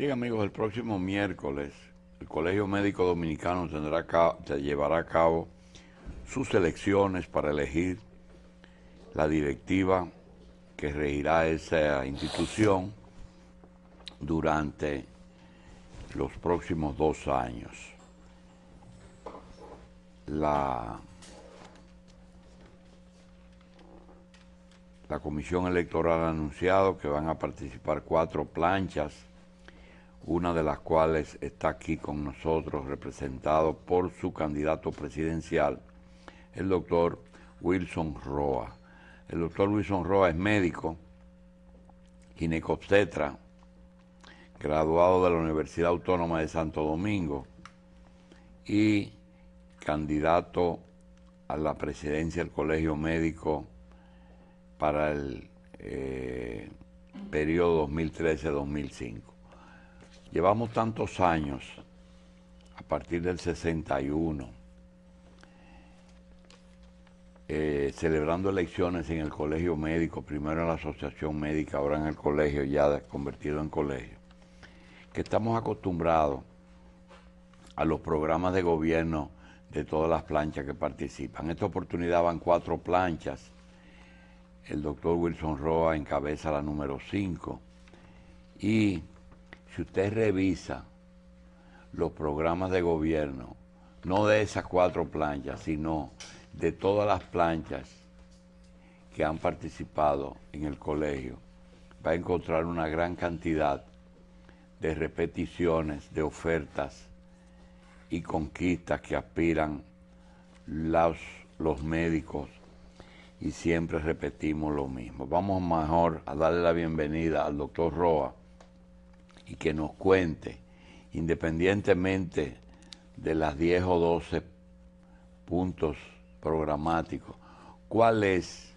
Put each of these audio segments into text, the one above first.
Bien amigos, el próximo miércoles el Colegio Médico Dominicano tendrá llevará a cabo sus elecciones para elegir la directiva que regirá esa institución durante los próximos dos años. La, la Comisión Electoral ha anunciado que van a participar cuatro planchas, una de las cuales está aquí con nosotros representado por su candidato presidencial, el doctor Wilson Roa. El doctor Wilson Roa es médico, ginecobstetra, graduado de la Universidad Autónoma de Santo Domingo y candidato a la presidencia del Colegio Médico para el eh, periodo 2013-2005. Llevamos tantos años, a partir del 61, eh, celebrando elecciones en el colegio médico, primero en la asociación médica, ahora en el colegio, ya convertido en colegio, que estamos acostumbrados a los programas de gobierno de todas las planchas que participan. En esta oportunidad van cuatro planchas. El doctor Wilson Roa encabeza la número 5. Y si usted revisa los programas de gobierno, no de esas cuatro planchas, sino de todas las planchas que han participado en el colegio, va a encontrar una gran cantidad de repeticiones, de ofertas y conquistas que aspiran los, los médicos y siempre repetimos lo mismo. Vamos mejor a darle la bienvenida al doctor Roa y que nos cuente, independientemente de las 10 o 12 puntos programático, ¿cuál es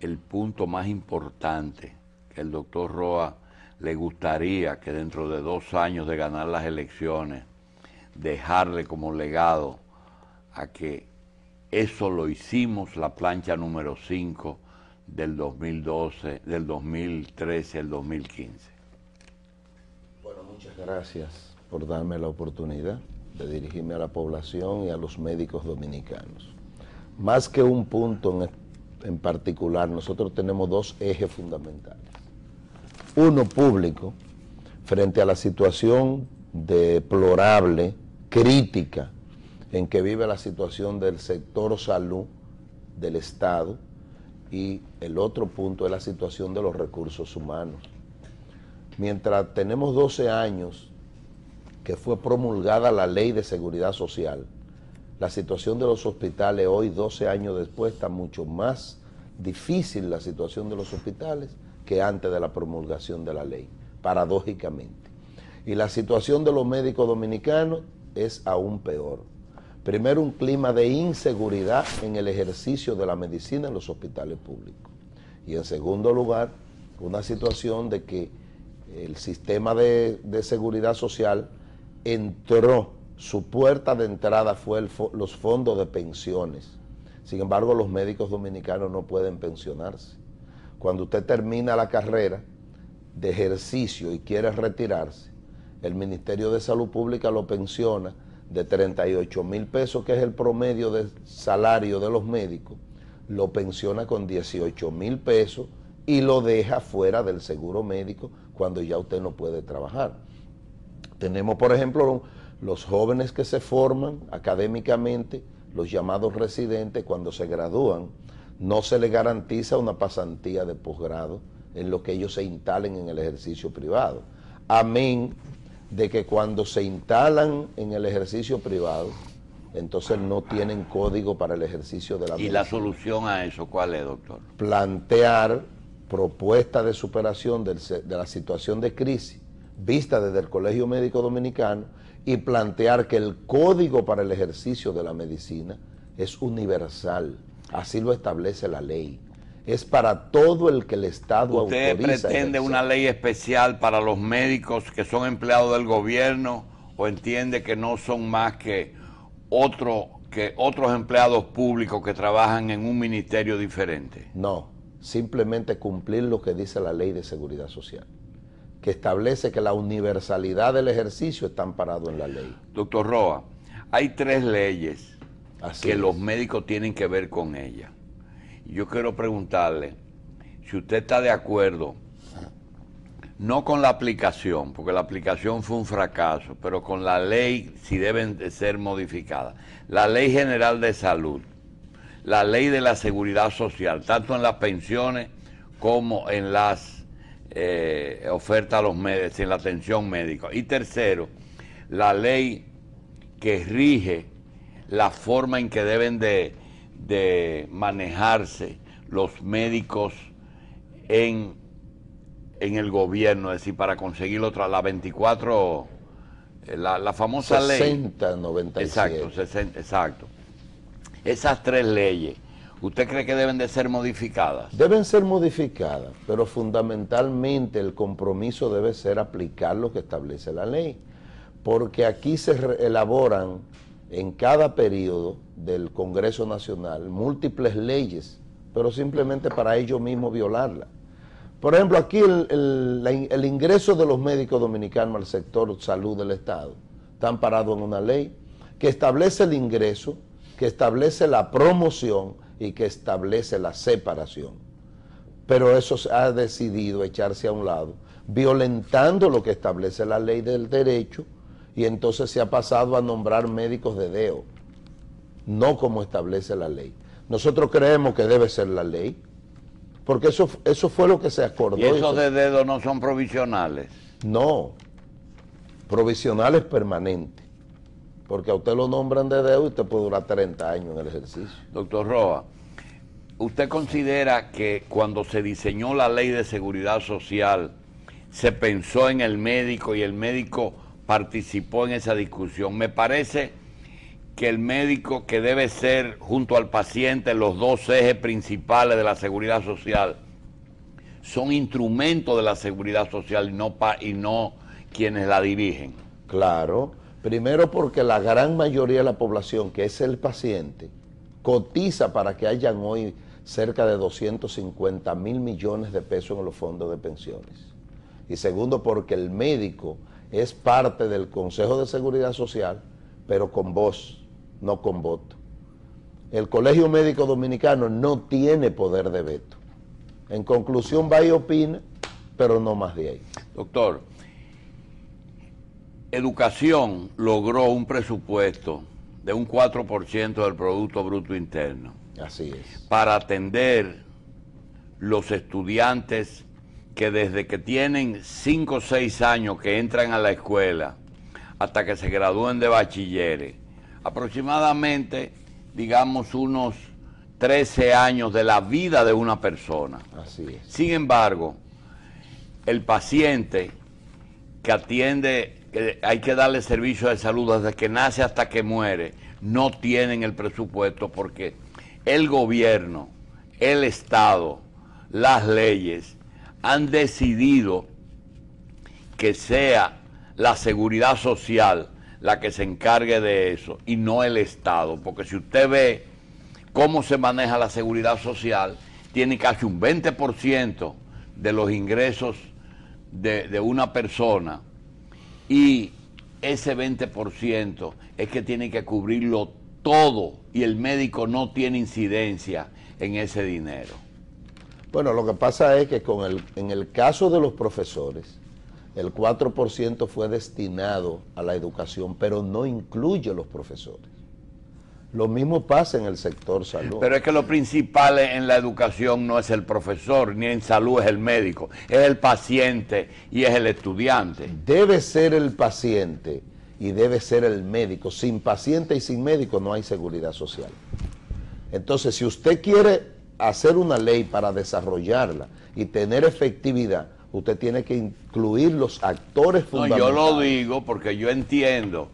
el punto más importante que el doctor Roa le gustaría que dentro de dos años de ganar las elecciones, dejarle como legado a que eso lo hicimos la plancha número 5 del 2012, del 2013 al 2015? Muchas gracias por darme la oportunidad de dirigirme a la población y a los médicos dominicanos más que un punto en, particular, nosotros tenemos dos ejes fundamentales. Uno público, frente a la situación deplorable, crítica, en que vive la situación del sector salud del Estado, y el otro punto es la situación de los recursos humanos. Mientras tenemos 12 años que fue promulgada la ley de seguridad social, la situación de los hospitales hoy, 12 años después, está mucho más difícil la situación de los hospitales que antes de la promulgación de la ley, paradójicamente. Y la situación de los médicos dominicanos es aún peor. Primero, un clima de inseguridad en el ejercicio de la medicina en los hospitales públicos. Y en segundo lugar, una situación de que el sistema de, de seguridad social entró su puerta de entrada fue los fondos de pensiones. Sin embargo, los médicos dominicanos no pueden pensionarse. Cuando usted termina la carrera de ejercicio y quiere retirarse, el Ministerio de Salud Pública lo pensiona de 38 mil pesos, que es el promedio de salario de los médicos, lo pensiona con 18 mil pesos y lo deja fuera del seguro médico cuando ya usted no puede trabajar. Tenemos, por ejemplo, los jóvenes que se forman académicamente, los llamados residentes, cuando se gradúan, no se les garantiza una pasantía de posgrado en lo que ellos se instalen en el ejercicio privado. Amén de que cuando se instalan en el ejercicio privado, entonces no tienen código para el ejercicio de la ¿Y la solución a eso cuál es, doctor? Plantear propuestas de superación de la situación de crisis vista desde el Colegio Médico Dominicano y plantear que el código para el ejercicio de la medicina es universal, así lo establece la ley. Es para todo el que el Estado ¿Usted pretende una ley especial para los médicos que son empleados del gobierno o entiende que no son más que, otro, que otros empleados públicos que trabajan en un ministerio diferente? No, simplemente cumplir lo que dice la ley de seguridad social que establece que la universalidad del ejercicio está amparado en la ley. Doctor Roa, hay tres leyes Así que es. los médicos tienen que ver con ella. Yo quiero preguntarle si usted está de acuerdo, no con la aplicación, porque la aplicación fue un fracaso, pero con la ley si deben de ser modificadas. La ley general de salud, la ley de la seguridad social, tanto en las pensiones como en las eh, ofertas a los médicos, en la atención médica. Y tercero, la ley que rige la forma en que deben de, de manejarse los médicos en, en el gobierno, es decir, para conseguir otra, la 24, eh, la, la famosa ley. 60, 97. Exacto, 60, exacto. Esas tres leyes, ¿usted cree que deben de ser modificadas? Deben ser modificadas, pero fundamentalmente el compromiso debe ser aplicar lo que establece la ley, porque aquí se elaboran en cada periodo del Congreso Nacional múltiples leyes, pero simplemente para ellos mismos violarlas. Por ejemplo, aquí el, el ingreso de los médicos dominicanos al sector salud del Estado está amparado en una ley que establece el ingreso, que establece la promoción y que establece la separación. Pero eso se ha decidido echarse a un lado, violentando lo que establece la ley del derecho y entonces se ha pasado a nombrar médicos de DEO, no como establece la ley. Nosotros creemos que debe ser la ley, porque eso, eso fue lo que se acordó. Y esos de dedo no son provisionales. no, provisional es permanente, porque a usted lo nombran de DEO y usted puede durar 30 años en el ejercicio. Doctor Roa, ¿usted considera que cuando se diseñó la ley de seguridad social se pensó en el médico y el médico participó en esa discusión? Me parece que el médico que debe ser junto al paciente los dos ejes principales de la seguridad social son instrumentos de la seguridad social y no, pa- y no quienes la dirigen. Claro, primero porque la gran mayoría de la población, que es el paciente, cotiza para que hayan hoy cerca de 250 mil millones de pesos en los fondos de pensiones. Y segundo, porque el médico es parte del Consejo de Seguridad Social, pero con voz, no con voto. El Colegio Médico Dominicano no tiene poder de veto. En conclusión, va y opina, pero no más de ahí. Doctor, Educación logró un presupuesto de un 4% del Producto Bruto Interno Así es. para atender los estudiantes que desde que tienen 5 o 6 años que entran a la escuela hasta que se gradúen de bachilleres, aproximadamente, digamos, unos 13 años de la vida de una persona. Así es. Sin embargo, el paciente que atiende, hay que darle servicio de salud desde que nace hasta que muere, no tienen el presupuesto porque el gobierno, el Estado, las leyes han decidido que sea la seguridad social la que se encargue de eso y no el Estado, porque si usted ve cómo se maneja la seguridad social, tiene casi un 20% de los ingresos de, de una persona y ese 20% es que tiene que cubrirlo todo y el médico no tiene incidencia en ese dinero. Bueno, lo que pasa es que con el, en el caso de los profesores, el 4% fue destinado a la educación, pero no incluye los profesores. Lo mismo pasa en el sector salud. Pero es que lo principal en la educación no es el profesor, ni en salud es el médico, es el paciente y es el estudiante. debe ser el paciente y debe ser el médico. Sin paciente y sin médico no hay seguridad social. Entonces, si usted quiere hacer una ley para desarrollarla y tener efectividad, usted tiene que incluir los actores No, fundamentales. yo lo digo porque yo entiendo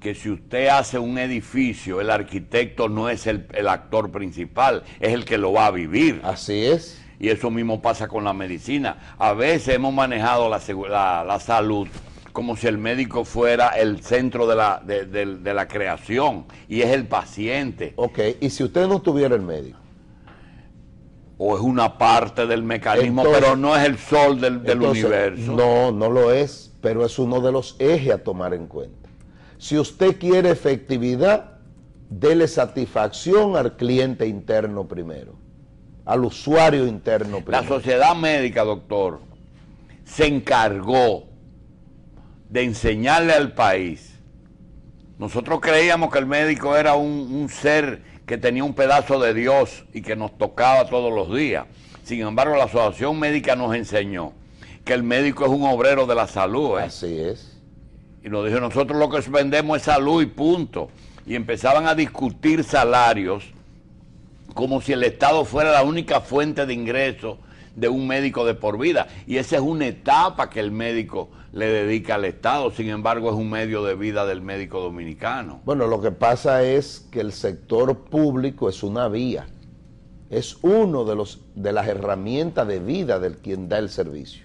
que si usted hace un edificio, el arquitecto no es el, el actor principal, es el que lo va a vivir. Así es. Y eso mismo pasa con la medicina. A veces hemos manejado la, la- la salud como si el médico fuera el centro de la, de- de- de la creación y es el paciente. Ok, y si usted no tuviera el médico, o es una parte del mecanismo, pero no es el sol del, universo. No, no lo es, pero es uno de los ejes a tomar en cuenta. Si usted quiere efectividad, dele satisfacción al cliente interno primero, al usuario interno primero. La sociedad médica, doctor, se encargó de enseñarle al país. Nosotros creíamos que el médico era un ser que tenía un pedazo de Dios y que nos tocaba todos los días. Sin embargo, la Asociación Médica nos enseñó que el médico es un obrero de la salud. ¿eh? Así es. Y nos dijo, nosotros lo que vendemos es salud y punto. Y empezaban a discutir salarios como si el Estado fuera la única fuente de ingresos de un médico de por vida. Y esa es una etapa que el médico le dedica al Estado, sin embargo es un medio de vida del médico dominicano. Bueno, lo que pasa es que el sector público es una vía, es uno de, los, de las herramientas de vida del quien da el servicio,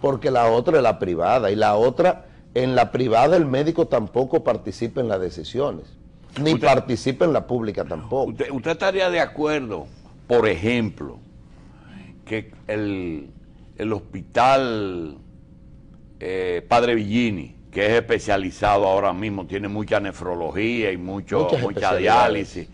porque la otra es la privada y la otra, en la privada el médico tampoco participa en las decisiones, ni participa en la pública tampoco. usted estaría de acuerdo, por ejemplo, que el, hospital eh, Padre Villini, que es especializado ahora mismo, tiene mucha nefrología y mucho, mucha diálisis,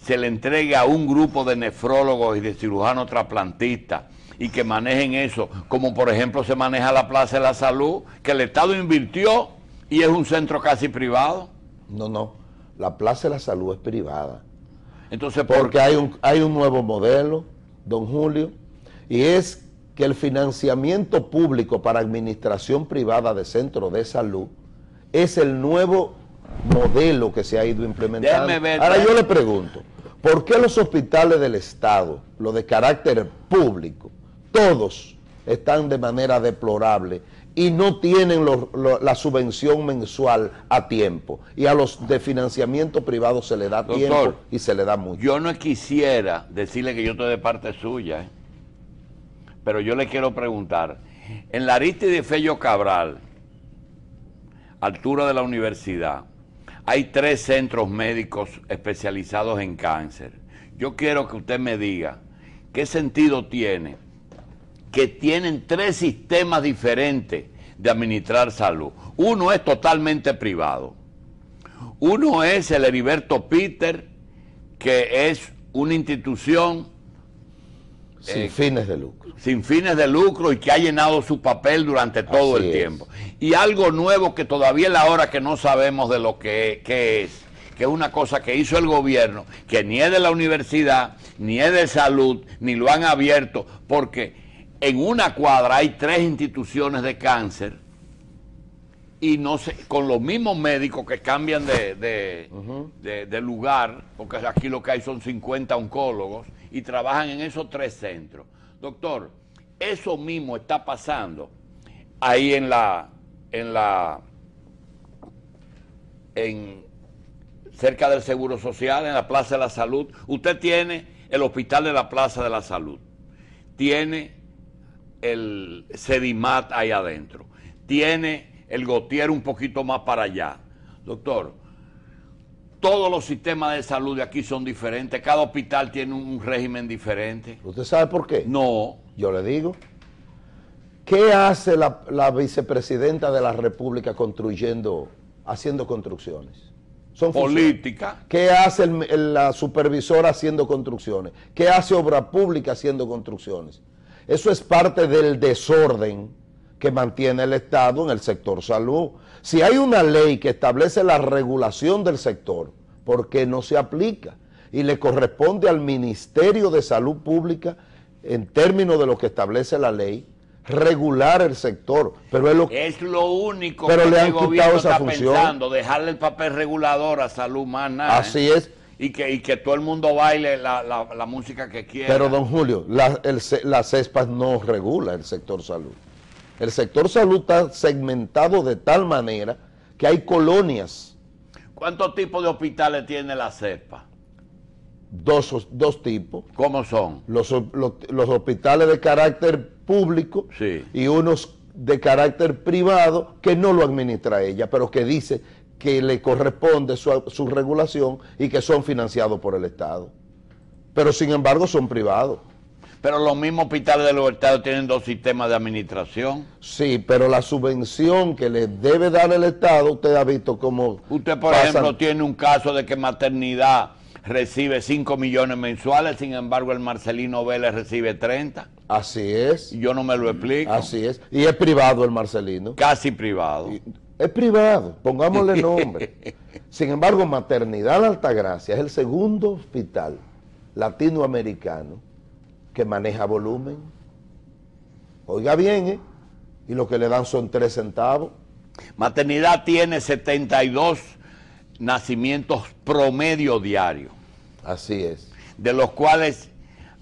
se le entregue a un grupo de nefrólogos y de cirujanos trasplantistas y que manejen eso, como por ejemplo se maneja la Plaza de la Salud, que el Estado invirtió y es un centro casi privado. No, no, la Plaza de la Salud es privada. Entonces, porque hay un, hay un nuevo modelo don Julio, y es que el financiamiento público para administración privada de centros de salud es el nuevo modelo que se ha ido implementando. Ahora yo le pregunto, ¿por qué los hospitales del Estado, los de carácter público, todos están de manera deplorable y no tienen la subvención mensual a tiempo. Y a los de financiamiento privado se le da tiempo y se le da mucho. Yo no quisiera decirle que yo estoy de parte suya, ¿eh? pero yo le quiero preguntar. En la de Fello Cabral, altura de la universidad, hay tres centros médicos especializados en cáncer. Yo quiero que usted me diga qué sentido tiene que tienen tres sistemas diferentes de administrar salud. Uno es totalmente privado. Uno es el Heriberto Peter, que es una institución sin eh, fines de lucro. Sin fines de lucro y que ha llenado su papel durante todo el tiempo. Y algo nuevo que todavía es la hora que no sabemos de lo que, que es, que es una cosa que hizo el gobierno, que ni es de la universidad, ni es de salud, ni lo han abierto, porque en una cuadra hay tres instituciones de cáncer y no sé, con los mismos médicos que cambian de, de, lugar, porque aquí lo que hay son 50 oncólogos y trabajan en esos tres centros. Doctor, eso mismo está pasando ahí en la, en la, en cerca del Seguro Social, en la Plaza de la Salud. Usted tiene el Hospital de la Plaza de la Salud, tiene el Sedimat ahí adentro. Tiene el Gotier un poquito más para allá. Doctor, todos los sistemas de salud de aquí son diferentes. Cada hospital tiene un régimen diferente. ¿Usted sabe por qué? No. Yo le digo. ¿Qué hace la, vicepresidenta de la República construyendo, haciendo construcciones? Son política. ¿Qué hace la supervisora haciendo construcciones? ¿Qué hace obra pública haciendo construcciones? Eso es parte del desorden que mantiene el Estado en el sector salud. Si hay una ley que establece la regulación del sector, ¿por qué no se aplica? Y le corresponde al Ministerio de Salud Pública, en términos de lo que establece la ley, regular el sector. Pero es lo, es lo único pero que le han el gobierno está pensando, dejarle el papel regulador a salud más nada. Así es y que, y que todo el mundo baile la, la, música que quiera. Pero, don Julio, la, el, la CESPAS no regula el sector salud. El sector salud está segmentado de tal manera que hay colonias. ¿Cuántos tipos de hospitales tiene la CESPA? Dos, dos tipos. ¿Cómo son? Los, los, hospitales de carácter público y unos de carácter privado que no lo administra ella, pero que dice que le corresponde su, regulación y que son financiados por el Estado. Pero sin embargo son privados. Pero los mismos hospitales de los estados tienen dos sistemas de administración. Sí, pero la subvención que le debe dar el Estado, usted ha visto cómo... Usted, por ejemplo, tiene un caso de que maternidad recibe 5 millones mensuales, sin embargo el Marcelino Vélez recibe 30. Así es. Yo no me lo explico. Así es. Y es privado el Marcelino. Casi privado. Es privado, pongámosle nombre. sin embargo, Maternidad Altagracia es el segundo hospital latinoamericano que maneja volumen. Oiga bien, ¿eh? Y lo que le dan son tres centavos. Maternidad tiene 72 nacimientos promedio diario. Así es. De los cuales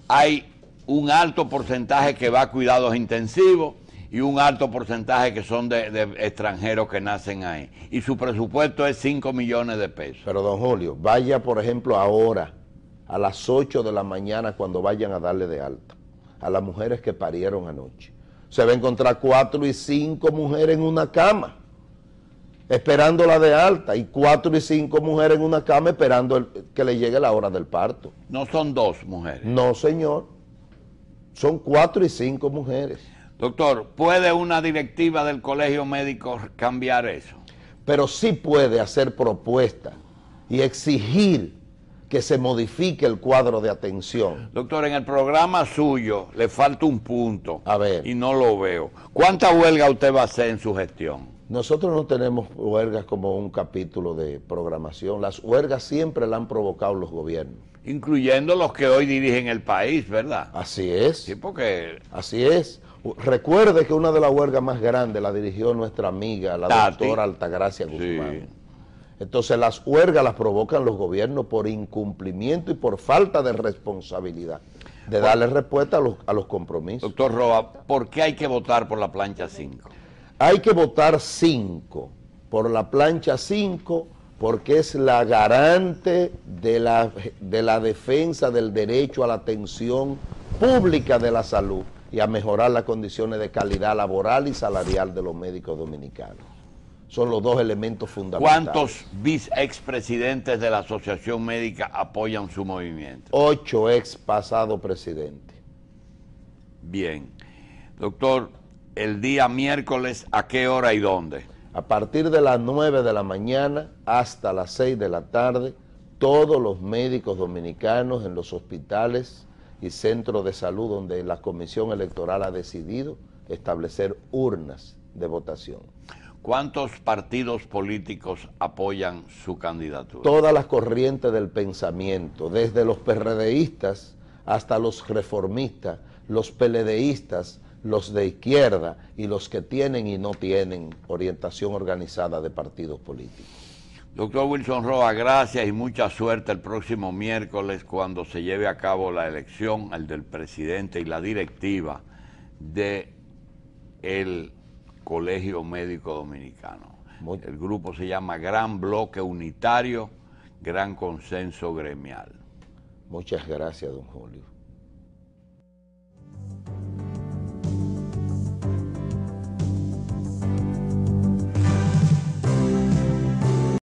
hay un alto porcentaje que va a cuidados intensivos y un alto porcentaje que son de, de, extranjeros que nacen ahí. Y su presupuesto es 5 millones de pesos. Pero don Julio, vaya por ejemplo ahora a las 8 de la mañana cuando vayan a darle de alta a las mujeres que parieron anoche. Se va a encontrar cuatro y cinco mujeres en una cama esperando la de alta y cuatro y cinco mujeres en una cama esperando que le llegue la hora del parto. No son dos mujeres. No, señor. Son cuatro y cinco mujeres. Doctor, ¿puede una directiva del colegio médico cambiar eso? Pero sí puede hacer propuestas y exigir que se modifique el cuadro de atención. Doctor, en el programa suyo le falta un punto. A ver. Y no lo veo. ¿Cuánta huelga usted va a hacer en su gestión? Nosotros no tenemos huelgas como un capítulo de programación. Las huelgas siempre la han provocado los gobiernos. Incluyendo los que hoy dirigen el país, ¿verdad? Así es. Sí, porque... Así es. Recuerde que una de las huelgas más grandes la dirigió nuestra amiga, la Tati. doctora Altagracia Guzmán. Sí. Entonces las huelgas las provocan los gobiernos por incumplimiento y por falta de responsabilidad de darle respuesta a los, a los compromisos. Doctor Roa, ¿por qué hay que votar por la plancha 5? Hay que votar 5 por la plancha 5 porque es la garante de la, de la defensa del derecho a la atención pública de la salud y a mejorar las condiciones de calidad laboral y salarial de los médicos dominicanos. Son los dos elementos fundamentales. ¿Cuántos bis expresidentes de la Asociación Médica apoyan su movimiento? Ocho ex pasado presidente. Bien. Doctor, el día miércoles, ¿a qué hora y dónde? A partir de las 9 de la mañana hasta las 6 de la tarde, todos los médicos dominicanos en los hospitales y centros de salud donde la Comisión Electoral ha decidido establecer urnas de votación. ¿Cuántos partidos políticos apoyan su candidatura? Todas las corrientes del pensamiento, desde los PRDistas hasta los reformistas, los PLDistas, los de izquierda y los que tienen y no tienen orientación organizada de partidos políticos. Doctor Wilson Roa, gracias y mucha suerte el próximo miércoles cuando se lleve a cabo la elección, el del presidente y la directiva de el Colegio Médico Dominicano. Muy- El grupo se llama Gran Bloque Unitario, Gran Consenso Gremial. Muchas gracias, don Julio.